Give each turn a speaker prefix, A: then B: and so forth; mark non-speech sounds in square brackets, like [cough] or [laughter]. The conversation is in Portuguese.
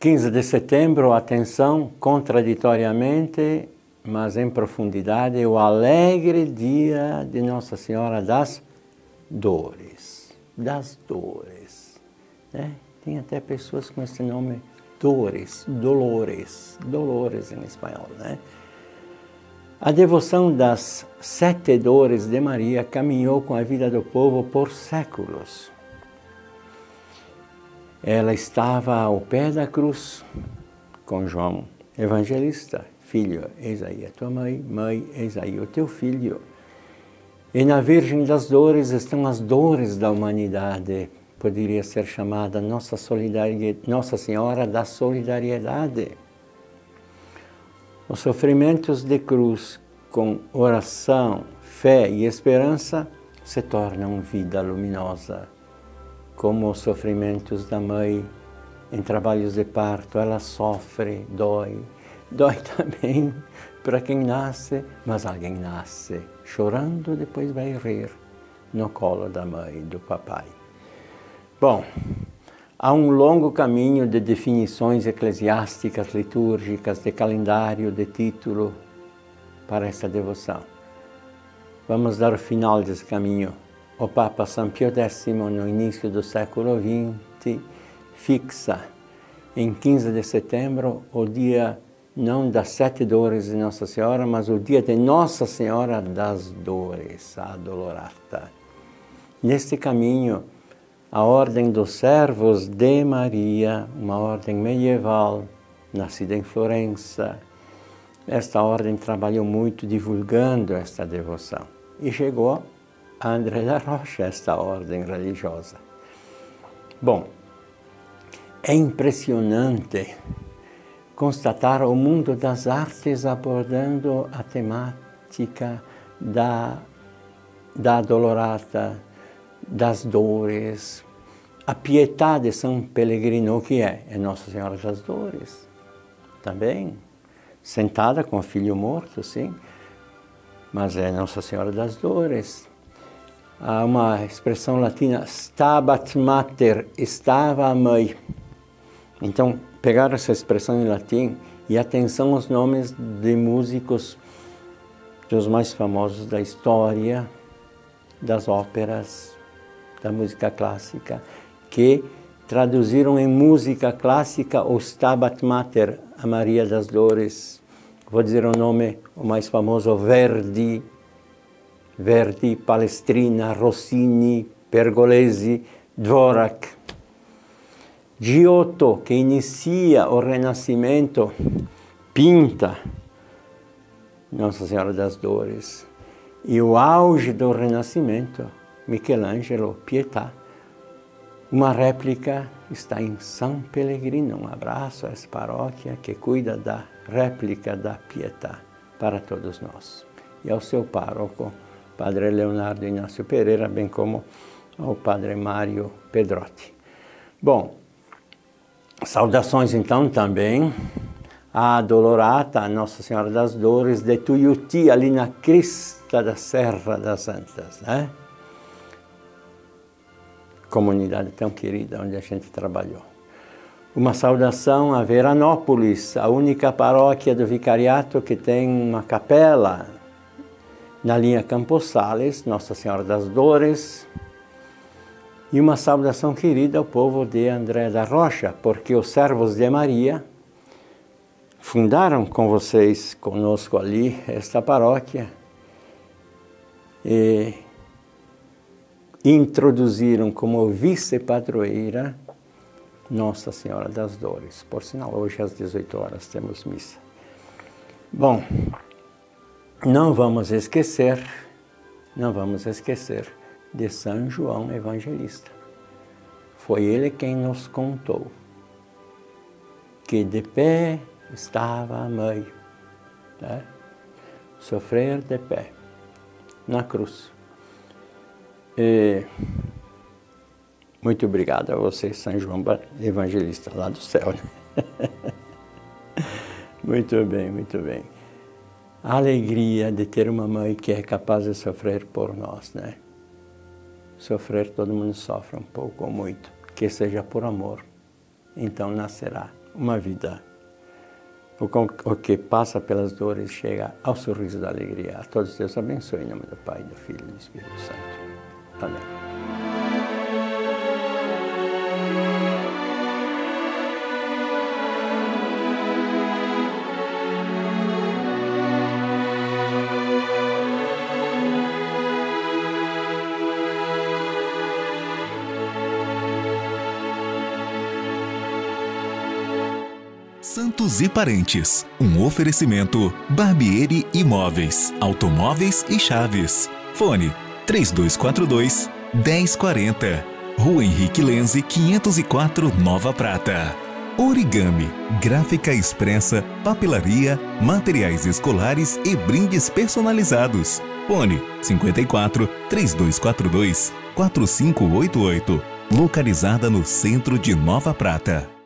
A: 15 de setembro, atenção, contraditoriamente, mas em profundidade, o alegre dia de Nossa Senhora das Dores. Das Dores. Né? Tem até pessoas com esse nome, Dores, Dolores, Dolores em espanhol, né? A devoção das sete dores de Maria caminhou com a vida do povo por séculos. Ela estava ao pé da cruz com João Evangelista, filho, eis aí a tua mãe, mãe, eis aí o teu filho. E na Virgem das Dores estão as dores da humanidade, poderia ser chamada Nossa, Nossa Senhora da Solidariedade. Os sofrimentos de cruz com oração, fé e esperança se tornam vida luminosa. Como os sofrimentos da mãe em trabalhos de parto, ela sofre, dói. Dói [laughs] também para quem nasce, mas alguém nasce chorando, depois vai rir no colo da mãe, do papai. Bom, Há um longo caminho de definições eclesiásticas, litúrgicas, de calendário, de título para essa devoção. Vamos dar o final desse caminho. O Papa São Pio X, no início do século XX, fixa em 15 de setembro o dia não das sete dores de Nossa Senhora, mas o dia de Nossa Senhora das Dores, a Dolorata. Neste caminho, a Ordem dos Servos de Maria, uma ordem medieval, nascida em Florença. Esta ordem trabalhou muito divulgando esta devoção e chegou André da Rocha, esta ordem religiosa. Bom, é impressionante constatar o mundo das artes abordando a temática da, da dolorata, das dores. A pietà de São Pellegrino, que é? É Nossa Senhora das Dores, também. Sentada com o filho morto, sim, mas é Nossa Senhora das Dores. Há uma expressão latina, stabat mater, estava a mãe. Então, pegaram essa expressão em latim e atenção aos nomes de músicos dos mais famosos da história, das óperas, da música clássica, que traduziram em música clássica o Stabat Mater, a Maria das Dores. Vou dizer o nome, o mais famoso, Verdi, Verdi, Palestrina, Rossini, Pergolesi, Dvorak. Giotto, que inicia o Renascimento, pinta Nossa Senhora das Dores. E o auge do Renascimento Michelangelo Pietà. Uma réplica está em São Pellegrino. Um abraço a essa paróquia que cuida da réplica da Pietà para todos nós. E ao seu pároco, Padre Leonardo Inácio Pereira, bem como ao Padre Mário Pedrotti. Bom, saudações então também à Dolorata, a Nossa Senhora das Dores de Tuiuti, ali na crista da Serra das Santas, né? comunidade tão querida onde a gente trabalhou. Uma saudação a Veranópolis, a única paróquia do vicariato que tem uma capela na linha Campos Sales, Nossa Senhora das Dores. E uma saudação querida ao povo de André da Rocha, porque os servos de Maria fundaram com vocês, conosco ali, esta paróquia. E introduziram como vice-padroeira Nossa Senhora das Dores. Por sinal, hoje às 18 horas temos missa. Bom, não vamos esquecer, não vamos esquecer de São João Evangelista. Foi ele quem nos contou que de pé estava a mãe, né? sofrer de pé na cruz e muito obrigado a você, São João Evangelista, lá do céu. Né? [laughs] muito bem, muito bem. A alegria de ter uma mãe que é capaz de sofrer por nós, né? Sofrer, todo mundo sofre um pouco ou muito. Que seja por amor, então nascerá uma vida. O que passa pelas dores chega ao sorriso da alegria. A todos Deus abençoe em nome do Pai, do Filho e do Espírito Santo. Amém.
B: Santos e Parentes. Um oferecimento Barbieri Imóveis, Automóveis e Chaves. Fone 3242 1040. Rua Henrique Lenze 504 Nova Prata. Origami, gráfica expressa, papelaria, materiais escolares e brindes personalizados. Fone 54 3242 4588. Localizada no centro de Nova Prata.